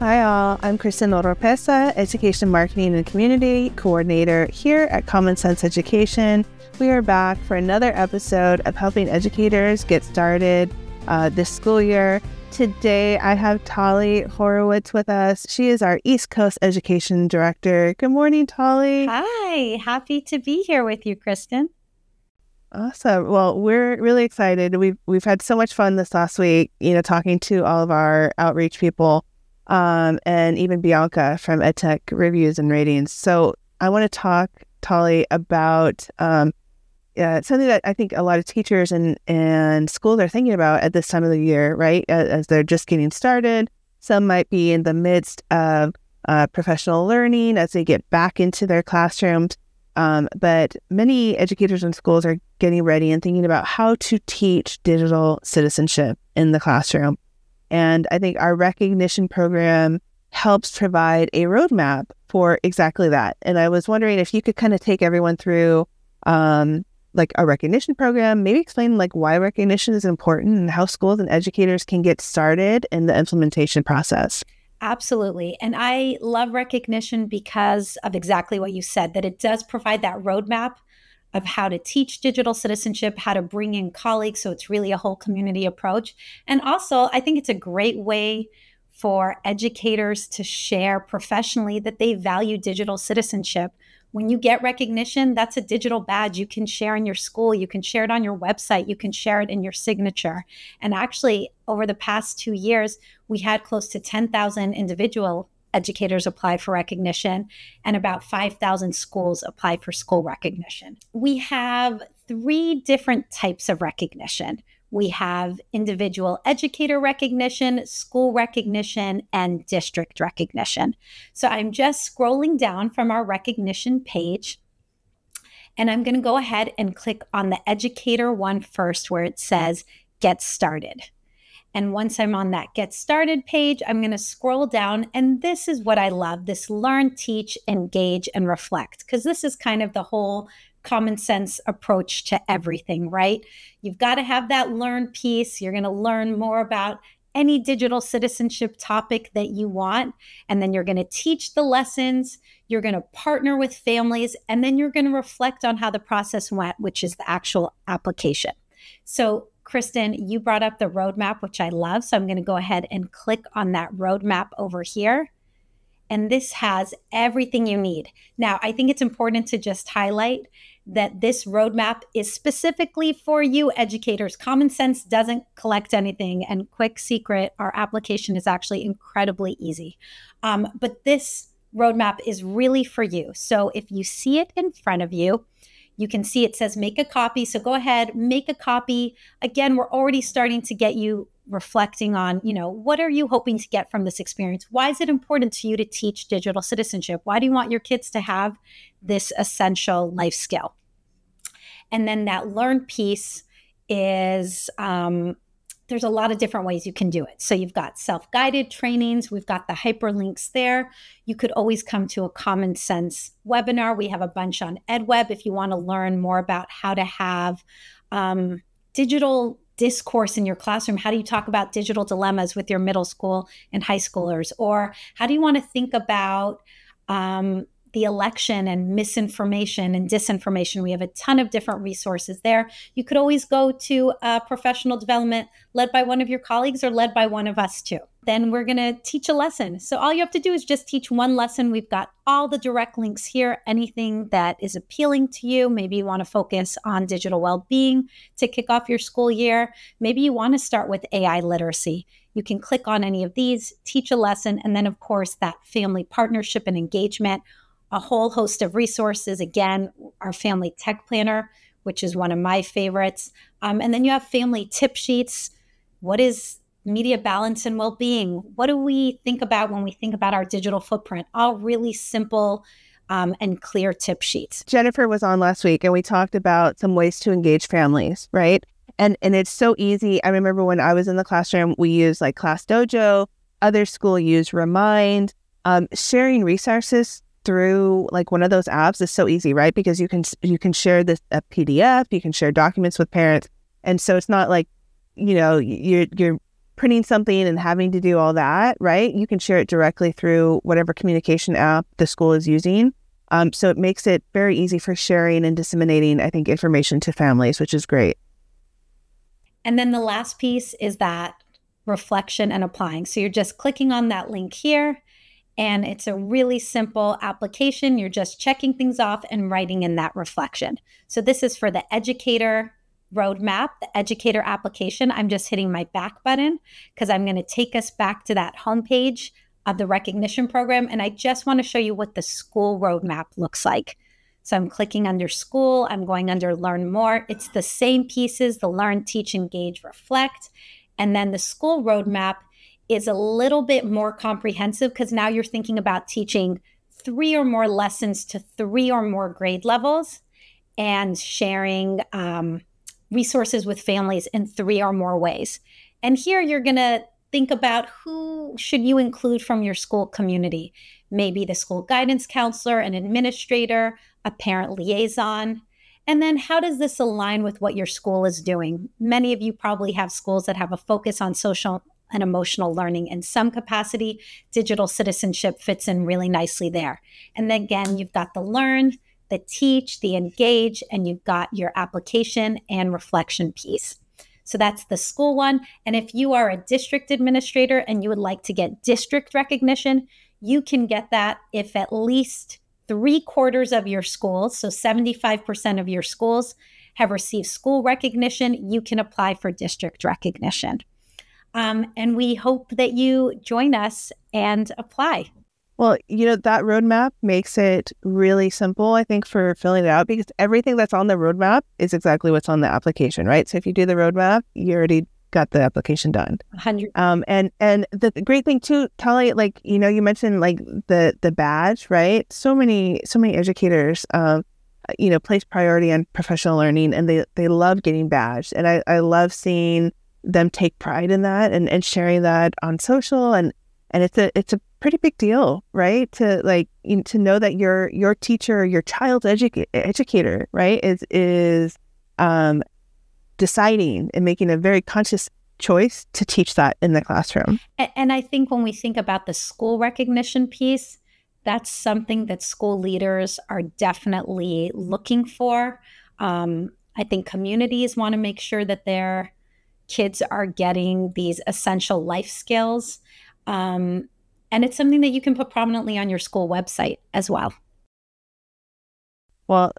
Hi, all. I'm Kristen Oropesa, Education Marketing and Community Coordinator here at Common Sense Education. We are back for another episode of helping educators get started uh, this school year. Today, I have Tali Horowitz with us. She is our East Coast Education Director. Good morning, Tali. Hi, happy to be here with you, Kristen. Awesome. Well, we're really excited. We've we've had so much fun this last week, you know, talking to all of our outreach people um, and even Bianca from EdTech Reviews and Ratings. So I want to talk, Tali, about um, uh, something that I think a lot of teachers and, and schools are thinking about at this time of the year, right? As, as they're just getting started. Some might be in the midst of uh, professional learning as they get back into their classrooms. Um, but many educators and schools are getting ready and thinking about how to teach digital citizenship in the classroom. And I think our recognition program helps provide a roadmap for exactly that. And I was wondering if you could kind of take everyone through um, like a recognition program, maybe explain like why recognition is important and how schools and educators can get started in the implementation process. Absolutely. And I love recognition because of exactly what you said, that it does provide that roadmap of how to teach digital citizenship, how to bring in colleagues. So it's really a whole community approach. And also, I think it's a great way for educators to share professionally that they value digital citizenship. When you get recognition, that's a digital badge you can share in your school, you can share it on your website, you can share it in your signature. And actually, over the past two years, we had close to 10,000 individual educators apply for recognition and about 5,000 schools apply for school recognition. We have three different types of recognition. We have individual educator recognition, school recognition, and district recognition. So I'm just scrolling down from our recognition page. And I'm going to go ahead and click on the educator one first, where it says Get Started. And once I'm on that Get Started page, I'm going to scroll down. And this is what I love this learn, teach, engage, and reflect, because this is kind of the whole common sense approach to everything, right? You've got to have that learn piece. You're going to learn more about any digital citizenship topic that you want. And then you're going to teach the lessons. You're going to partner with families. And then you're going to reflect on how the process went, which is the actual application. So Kristen, you brought up the roadmap, which I love. So I'm going to go ahead and click on that roadmap over here. And this has everything you need. Now, I think it's important to just highlight that this roadmap is specifically for you educators. Common Sense doesn't collect anything. And quick secret, our application is actually incredibly easy. Um, but this roadmap is really for you. So if you see it in front of you, you can see it says make a copy. So go ahead, make a copy. Again, we're already starting to get you reflecting on, you know, what are you hoping to get from this experience? Why is it important to you to teach digital citizenship? Why do you want your kids to have this essential life skill? And then that learn piece is um, there's a lot of different ways you can do it. So you've got self guided trainings, we've got the hyperlinks there. You could always come to a common sense webinar. We have a bunch on EdWeb if you want to learn more about how to have um, digital discourse in your classroom? How do you talk about digital dilemmas with your middle school and high schoolers? Or how do you want to think about um, the election and misinformation and disinformation. We have a ton of different resources there. You could always go to a professional development led by one of your colleagues or led by one of us too. Then we're going to teach a lesson. So all you have to do is just teach one lesson. We've got all the direct links here. Anything that is appealing to you, maybe you want to focus on digital well-being to kick off your school year. Maybe you want to start with AI literacy. You can click on any of these, teach a lesson, and then of course that family partnership and engagement a whole host of resources. Again, our family tech planner, which is one of my favorites. Um, and then you have family tip sheets. What is media balance and well being? What do we think about when we think about our digital footprint? All really simple. Um, and clear tip sheets. Jennifer was on last week and we talked about some ways to engage families, right? And and it's so easy. I remember when I was in the classroom, we used like Class Dojo, other school use Remind, um, sharing resources through like one of those apps is so easy, right? Because you can you can share this a PDF, you can share documents with parents, and so it's not like you know you're you're printing something and having to do all that, right? You can share it directly through whatever communication app the school is using. Um, so it makes it very easy for sharing and disseminating, I think, information to families, which is great. And then the last piece is that reflection and applying. So you're just clicking on that link here, and it's a really simple application. You're just checking things off and writing in that reflection. So this is for the educator roadmap, the educator application. I'm just hitting my back button because I'm going to take us back to that homepage of the recognition program. And I just want to show you what the school roadmap looks like. So I'm clicking under school, I'm going under learn more. It's the same pieces the learn, teach, engage, reflect. And then the school roadmap is a little bit more comprehensive because now you're thinking about teaching three or more lessons to three or more grade levels and sharing um, resources with families in three or more ways. And here you're going to think about who should you include from your school community. Maybe the school guidance counselor an administrator a parent liaison. And then how does this align with what your school is doing? Many of you probably have schools that have a focus on social and emotional learning in some capacity. Digital citizenship fits in really nicely there. And then again, you've got the learn, the teach, the engage, and you've got your application and reflection piece. So that's the school one. And if you are a district administrator and you would like to get district recognition, you can get that if at least three quarters of your schools, so 75% of your schools, have received school recognition, you can apply for district recognition. Um, and we hope that you join us and apply. Well, you know, that roadmap makes it really simple, I think, for filling it out because everything that's on the roadmap is exactly what's on the application, right? So if you do the roadmap, you already got the application done. 100. Um, and and the, great thing too, Tali, like you know, you mentioned like the the badge, right? So many so many educators, um, you know, place priority on professional learning, and they they love getting badged, and I I love seeing them take pride in that and, and sharing that on social. And and it's a it's a pretty big deal right? To like you, to know that your your teacher your child's edu- educator right is is um deciding and making a very conscious choice to teach that in the classroom. And, and i think when we think about the school recognition piece that's something that school leaders are definitely looking for. Um, i think communities want to make sure that they're kids are getting these essential life skills. Um, and it's something that you can put prominently on your school website as well. Well,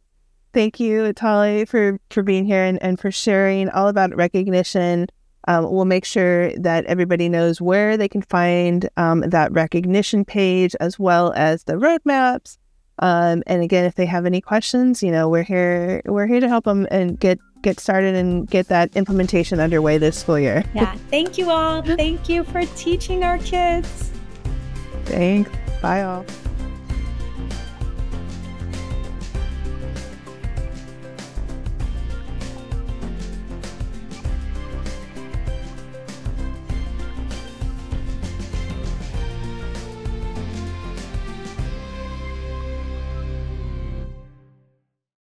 thank you, Tali, for, for being here and, and for sharing all about recognition. Um, we'll make sure that everybody knows where they can find um, that recognition page as well as the roadmaps. Um, and again, if they have any questions, you know, we're here. We're here to help them and get get started and get that implementation underway this school year. Yeah. Thank you all. Thank you for teaching our kids. Thanks. Bye all.